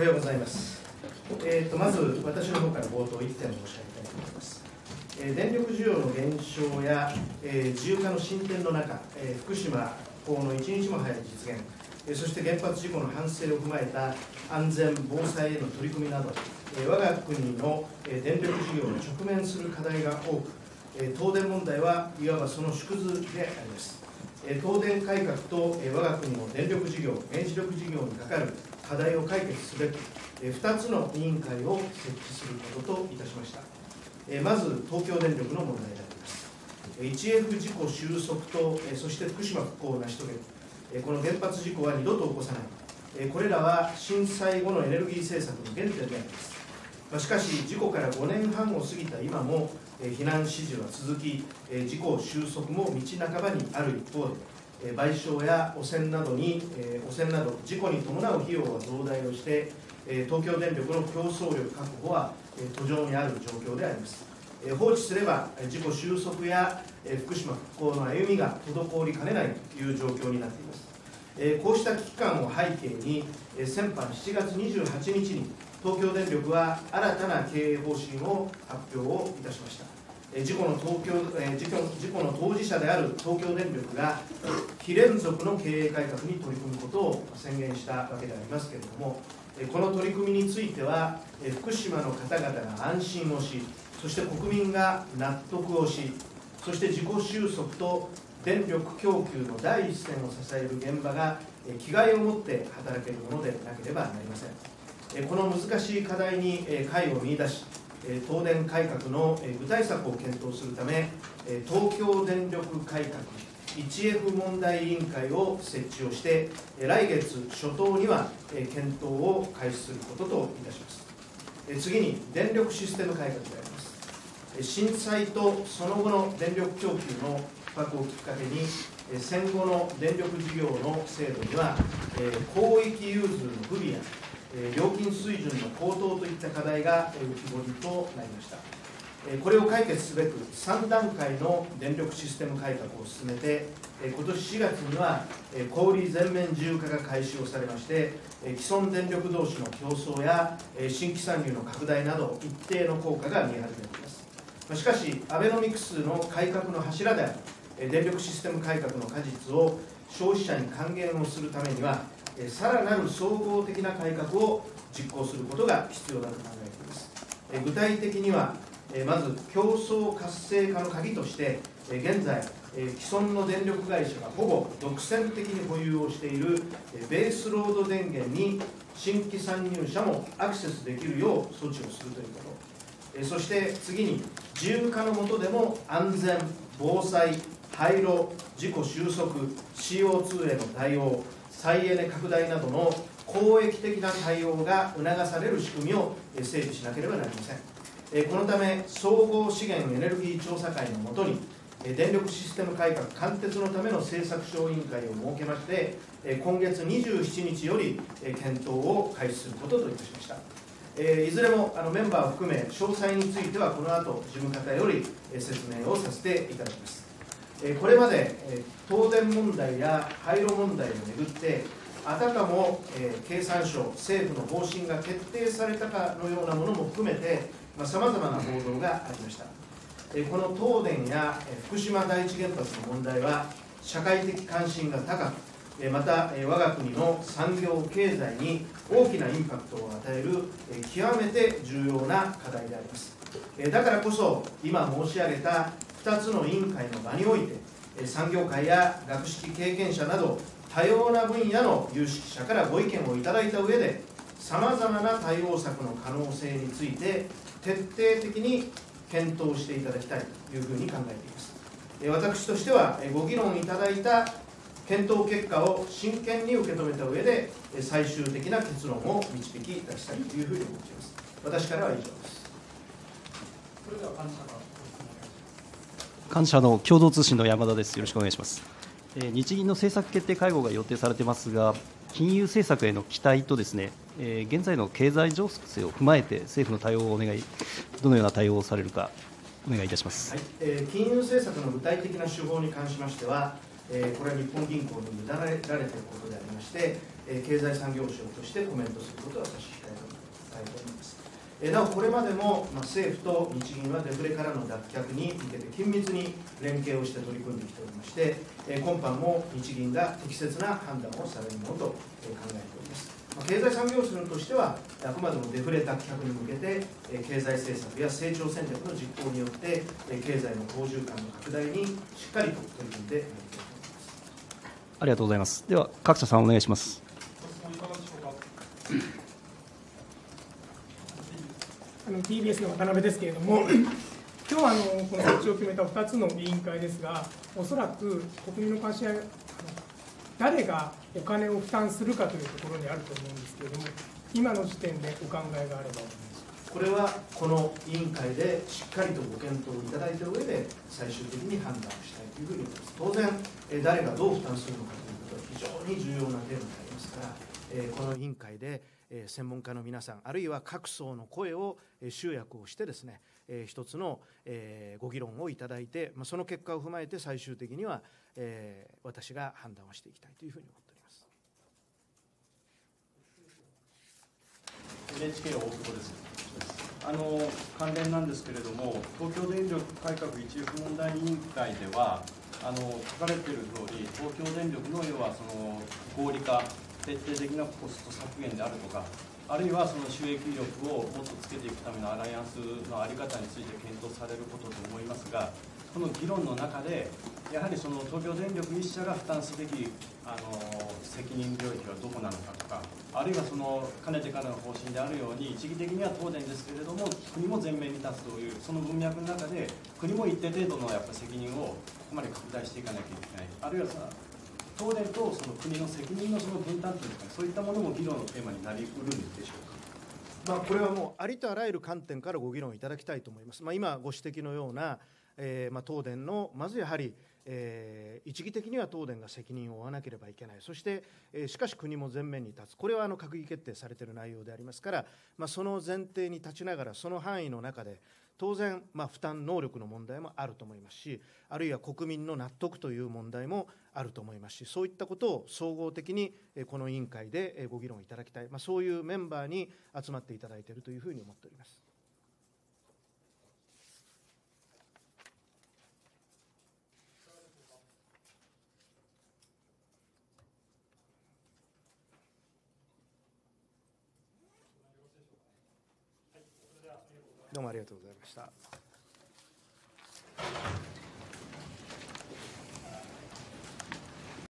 はようございます。えーと、まず私の方から冒頭1点申し上げたいと思います。えー、電力需要の減少や、えー、自由化の進展の中、えー、福島港の一日も早い実現、えー、そして原発事故の反省を踏まえた安全・防災への取り組みなど、えー、我が国の、え、電力事業に直面する課題が多く、え、東電問題はいわばその縮図であります。東電改革と我が国の電力事業、原子力事業にかかる課題を解決すべく、2つの委員会を設置することといたしました。まず、東京電力の問題であります。1F 事故収束と、そして福島復興を成し遂げる、この原発事故は二度と起こさない、これらは震災後のエネルギー政策の原点であります。しかし、事故から5年半を過ぎた今も、避難指示は続き、事故収束も道半ばにある一方で、賠償や汚染などに、汚染など事故に伴う費用は増大をして、東京電力の競争力確保は途上にある状況であります。放置すれば事故収束や福島復興の歩みが滞りかねないという状況になっています。こうした危機感を背景に、先般7月28日に東京電力は新たな経営方針を発表をいたしました。事故の東京事故事故の当事者である東京電力が非連続の経営改革に取り組むことを宣言したわけでありますけれどもこの取り組みについては福島の方々が安心をしそして国民が納得をしそして自己収束と電力供給の第一線を支える現場が気概を持って働けるものでなければなりません。この難しい課題に解を見いだし東電改革の具体策を検討するため東京電力改革 1F 問題委員会を設置をして来月初頭には検討を開始することといたします。次に電力システム改革であります。震災とその後の電力供給の逼迫をきっかけに戦後の電力事業の制度には広域融通の不備や料金水準の高騰といった課題が浮き彫りとなりました。これを解決すべく3段階の電力システム改革を進めて今年4月には小売全面自由化が開始をされまして既存電力同士の競争や新規参入の拡大など一定の効果が見え始めています。しかしアベノミクスの改革の柱である電力システム改革の果実を消費者に還元をするためにはさらなる総合的な改革を実行することが必要だと考えています。具体的にはまず競争活性化の鍵として現在既存の電力会社がほぼ独占的に保有をしているベースロード電源に新規参入者もアクセスできるよう措置をするということ。そして次に自由化の下でも安全防災廃炉事故収束 CO2 への対応再エネ拡大などの公益的な対応が促される仕組みを整備しなければなりません。このため総合資源エネルギー調査会のもとに電力システム改革貫徹のための政策小委員会を設けまして今月27日より検討を開始することといたしました。いずれもメンバーを含め詳細についてはこの後事務方より説明をさせていただきます。これまで東電問題や廃炉問題をめぐってあたかも経産省政府の方針が決定されたかのようなものも含めてさまざ、まな報道がありました。この東電や福島第一原発の問題は社会的関心が高くまた我が国の産業経済に大きなインパクトを与える極めて重要な課題であります。だからこそ今申し上げた2つの委員会の場において産業界や学識経験者など多様な分野の有識者からご意見をいただいた上でさまざまな対応策の可能性について徹底的に検討していただきたいというふうに考えています。私としてはご議論いただいた検討結果を真剣に受け止めた上で最終的な結論を導き出したいというふうに思っています。私からは以上です。それでは感謝の共同通信の山田です。よろしくお願いします。え日銀の政策決定会合が予定されてますが、金融政策への期待とですね、え現在の経済情勢を踏まえて政府の対応をお願い、どのような対応をされるかお願いいたします。はい、えー、金融政策の具体的な手法に関しましては、えこれは日本銀行に委ねられていることでありまして、え経済産業省としてコメントすることは差し控えたいと思います。なお、これまでも、ま政府と日銀はデフレからの脱却に向けて緊密に連携をして取り組んできておりまして、え今般も日銀が適切な判断をされるものと、え考えております。経済産業省としては、あくまでもデフレ脱却に向けて、経済政策や成長戦略の実行によって、経済の好循環の拡大にしっかりと取り組んでまいりたいと思いますありがとうございます。では、角田さん、お願いします。あの TBS の渡辺ですけれども、今日はあのこの設置を決めた2つの委員会ですが、おそらく国民の関心は、誰がお金を負担するかというところにあると思うんですけれども、今の時点でお考えがあればこれはこの委員会でしっかりとご検討いただいた上で、最終的に判断したいというふうに思います。当然、誰がどう負担するのかということは非常に重要なテーマでありますから、この委員会で、専門家の皆さんあるいは各層の声を集約をしてですね一つのご議論をいただいてその結果を踏まえて最終的には私が判断をしていきたいというふうに思っております。NHK 大久保です。あの関連なんですけれども東京電力改革一翼問題委員会ではあの書かれている通り東京電力の要はその合理化徹底的なコスト削減であるとかあるいはその収益力をもっとつけていくためのアライアンスの在り方について検討されることと思いますがこの議論の中でやはりその東京電力1社が負担すべきあの責任領域はどこなのかとかあるいはそのかねてからの方針であるように一義的には東電ですけれども国も前面に立つというその文脈の中で国も一定程度のやっぱ責任をここまで拡大していかなきゃいけない。あるいは東電とその国の責任のその分担というか、そういったものも議論のテーマになりうるんでしょうか？まあ、これはもうありとあらゆる観点からご議論いただきたいと思います。まあ、今ご指摘のような、えー、まあ東電のまずやはり、えー、一義的には東電が責任を負わなければいけない、そして、えー、しかし国も前面に立つ、これはあの閣議決定されている内容でありますから、まあ、その前提に立ちながら、その範囲の中で、当然、まあ、負担能力の問題もあると思いますし、あるいは国民の納得という問題もあると思いますし、そういったことを総合的にこの委員会でご議論いただきたい、まあ、そういうメンバーに集まっていただいているというふうに思っております。どうもありがとうございました。